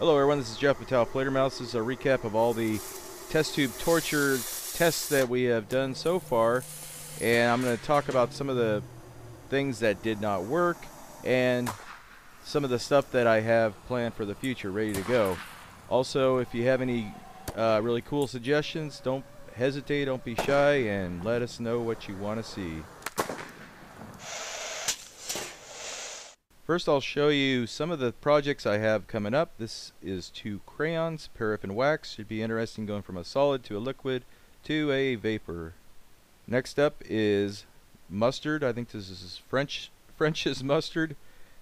Hello everyone, this is Jeff Patel, Mouse. This is a recap of all the test tube torture tests that we have done so far. And I'm going to talk about some of the things that did not work and some of the stuff that I have planned for the future, ready to go. Also, if you have any uh, really cool suggestions, don't hesitate, don't be shy, and let us know what you want to see. First I'll show you some of the projects I have coming up. This is two crayons, paraffin wax. Should be interesting going from a solid to a liquid to a vapor. Next up is mustard. I think this is French French's mustard.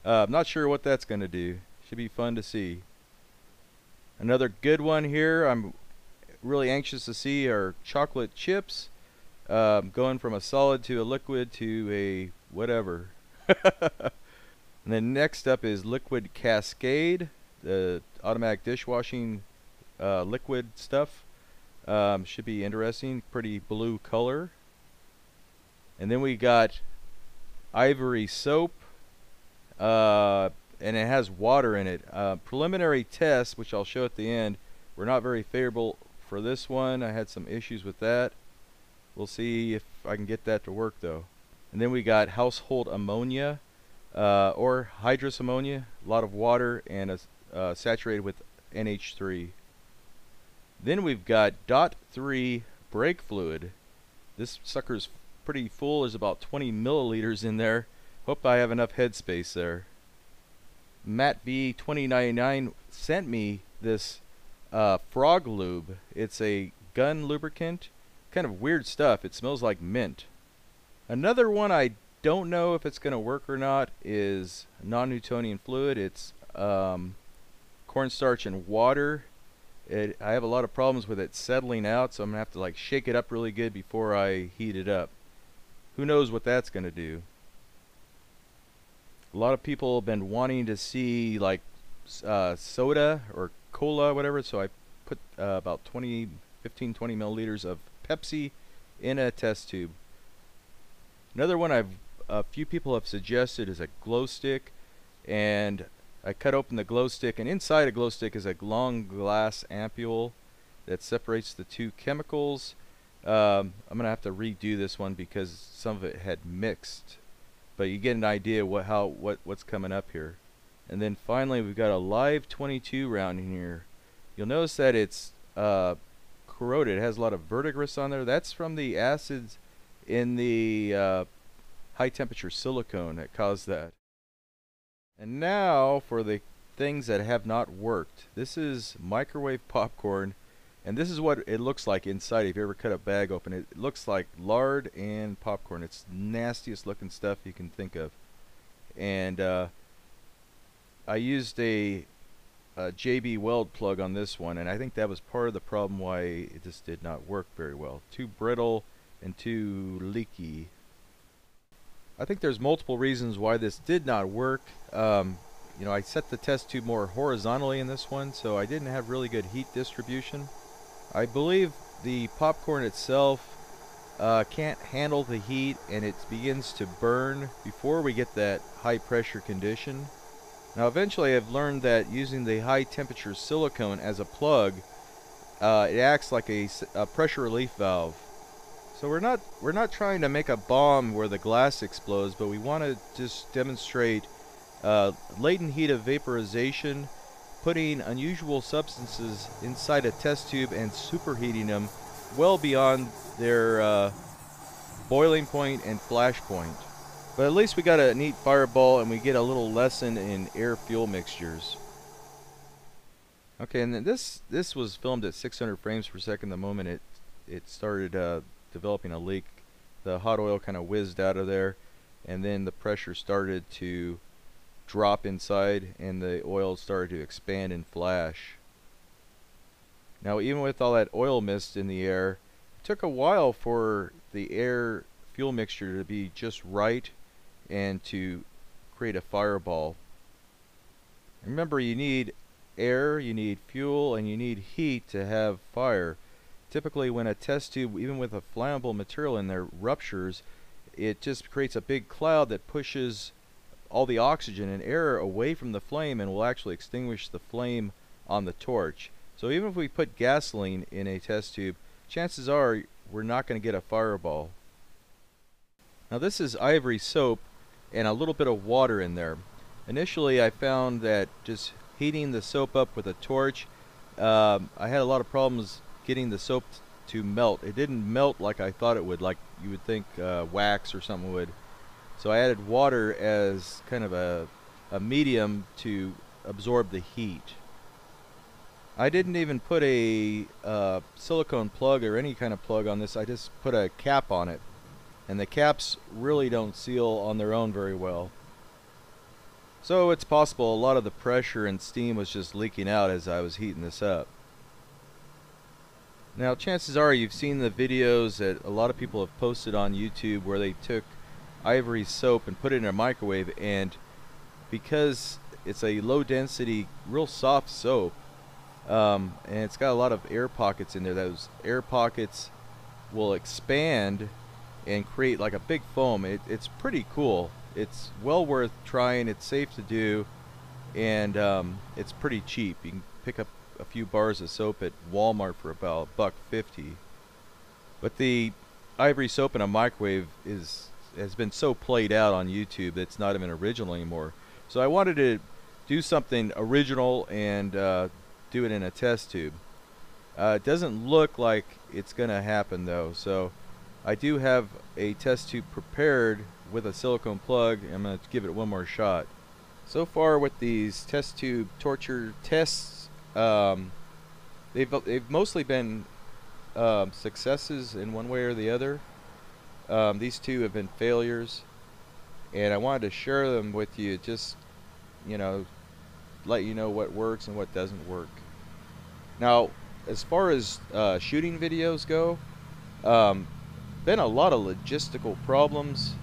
Uh, I'm not sure what that's going to do. Should be fun to see. Another good one here I'm really anxious to see are chocolate chips. Um, going from a solid to a liquid to a whatever. And then next up is Liquid Cascade, the automatic dishwashing uh, liquid stuff. Um, should be interesting, pretty blue color. And then we got Ivory Soap, uh, and it has water in it. Uh, preliminary tests, which I'll show at the end, were not very favorable for this one. I had some issues with that. We'll see if I can get that to work though. And then we got Household Ammonia uh, or hydrous ammonia, a lot of water, and a, uh, saturated with NH3. Then we've got DOT 3 brake fluid. This sucker's pretty full. There's about 20 milliliters in there. Hope I have enough headspace there. Matt B 2099 sent me this uh, frog lube. It's a gun lubricant. Kind of weird stuff. It smells like mint. Another one I don't know if it's going to work or not is non-Newtonian fluid. It's um, cornstarch and water. It, I have a lot of problems with it settling out, so I'm going to have to like shake it up really good before I heat it up. Who knows what that's going to do. A lot of people have been wanting to see like uh, soda or cola, whatever, so I put uh, about 20, 15, 20 milliliters of Pepsi in a test tube. Another one I've a few people have suggested is a glow stick and I cut open the glow stick and inside a glow stick is a long glass ampule that separates the two chemicals. Um, I'm gonna have to redo this one because some of it had mixed but you get an idea what how what what's coming up here. And then finally we've got a live 22 round in here. You'll notice that it's uh, corroded. It has a lot of verdigris on there. That's from the acids in the uh, high temperature silicone that caused that. And now for the things that have not worked. This is microwave popcorn and this is what it looks like inside if you ever cut a bag open. It looks like lard and popcorn. It's nastiest looking stuff you can think of. And uh, I used a, a JB Weld plug on this one and I think that was part of the problem why it just did not work very well. Too brittle and too leaky I think there's multiple reasons why this did not work. Um, you know, I set the test tube more horizontally in this one, so I didn't have really good heat distribution. I believe the popcorn itself uh, can't handle the heat and it begins to burn before we get that high pressure condition. Now eventually I've learned that using the high temperature silicone as a plug, uh, it acts like a, a pressure relief valve. So we're not we're not trying to make a bomb where the glass explodes, but we want to just demonstrate uh, latent heat of vaporization, putting unusual substances inside a test tube and superheating them well beyond their uh, boiling point and flash point. But at least we got a neat fireball and we get a little lesson in air fuel mixtures. Okay, and this this was filmed at 600 frames per second the moment it it started uh, developing a leak, the hot oil kind of whizzed out of there, and then the pressure started to drop inside, and the oil started to expand and flash. Now, even with all that oil mist in the air, it took a while for the air fuel mixture to be just right and to create a fireball. Remember, you need air, you need fuel, and you need heat to have fire. Typically when a test tube, even with a flammable material in there, ruptures, it just creates a big cloud that pushes all the oxygen and air away from the flame and will actually extinguish the flame on the torch. So even if we put gasoline in a test tube, chances are we're not going to get a fireball. Now this is ivory soap and a little bit of water in there. Initially I found that just heating the soap up with a torch, um, I had a lot of problems getting the soap to melt. It didn't melt like I thought it would, like you would think uh, wax or something would. So I added water as kind of a, a medium to absorb the heat. I didn't even put a uh, silicone plug or any kind of plug on this. I just put a cap on it. And the caps really don't seal on their own very well. So it's possible a lot of the pressure and steam was just leaking out as I was heating this up. Now chances are you've seen the videos that a lot of people have posted on YouTube where they took ivory soap and put it in a microwave and because it's a low density real soft soap um, and it's got a lot of air pockets in there. Those air pockets will expand and create like a big foam. It, it's pretty cool. It's well worth trying. It's safe to do, and um, it's pretty cheap. You can pick up a few bars of soap at Walmart for about a buck fifty. But the ivory soap in a microwave is has been so played out on YouTube that it's not even original anymore. So I wanted to do something original and uh, do it in a test tube. Uh, it doesn't look like it's going to happen though, so I do have a test tube prepared with a silicone plug. I'm going to give it one more shot. So far with these test tube torture tests, um, they've, they've mostly been um, successes in one way or the other. Um, these two have been failures, and I wanted to share them with you just, you know, let you know what works and what doesn't work. Now, as far as uh, shooting videos go, um, been a lot of logistical problems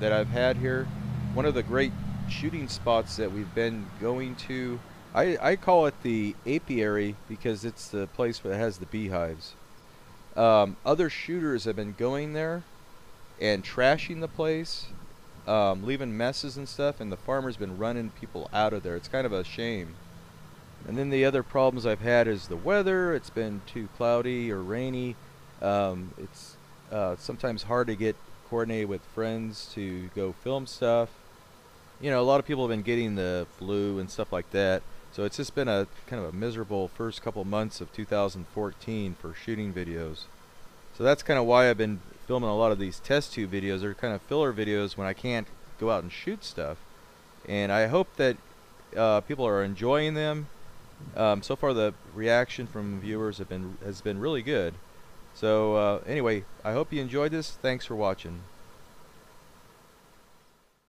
that I've had here. One of the great shooting spots that we've been going to, I, I call it the apiary because it's the place it has the beehives. Um, other shooters have been going there and trashing the place um, leaving messes and stuff, and the farmer's been running people out of there. It's kind of a shame. And then the other problems I've had is the weather. It's been too cloudy or rainy. Um, it's uh, sometimes hard to get coordinated with friends to go film stuff. You know, a lot of people have been getting the flu and stuff like that. So it's just been a kind of a miserable first couple months of 2014 for shooting videos. So that's kind of why I've been filming a lot of these test tube videos. They're kind of filler videos when I can't go out and shoot stuff. And I hope that uh, people are enjoying them. Um, so far, the reaction from viewers have been has been really good. So uh, anyway, I hope you enjoyed this. Thanks for watching.